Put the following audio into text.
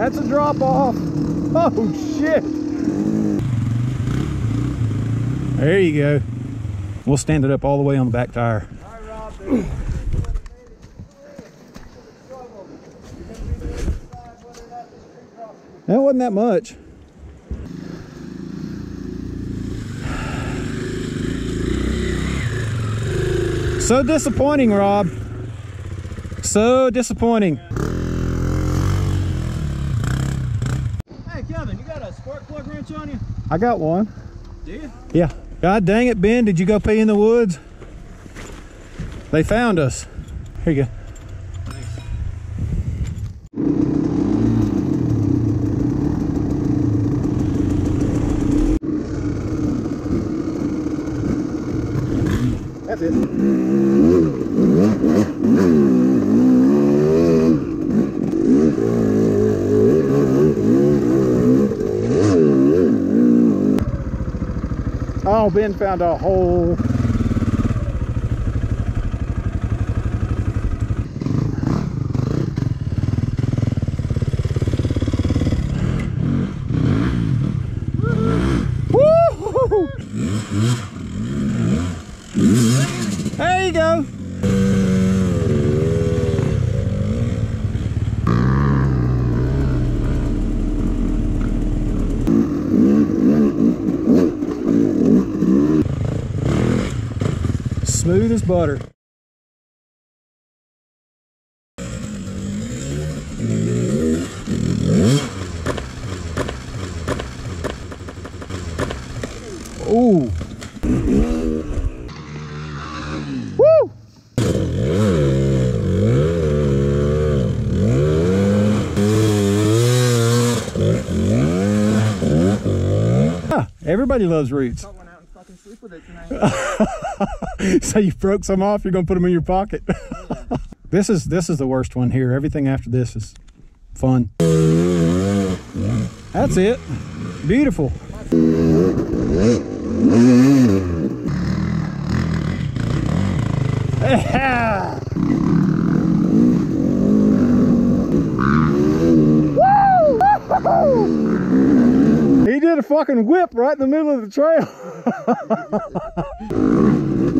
That's a drop off. Oh shit. There you go. We'll stand it up all the way on the back tire. That wasn't that much. So disappointing, Rob. So disappointing. Hey Kevin, you got a spark plug wrench on you? I got one. Do you? Yeah. God dang it, Ben. Did you go pee in the woods? They found us. Here you go. That's it. Oh, Ben found a hole. There you go. Smooth as butter. Ooh. Woo! Ah, everybody loves roots. Cut one out and fucking with it tonight. so you broke some off, you're gonna put them in your pocket. this is this is the worst one here. Everything after this is fun. That's it. Beautiful. Yeah. Woo! He did a fucking whip right in the middle of the trail.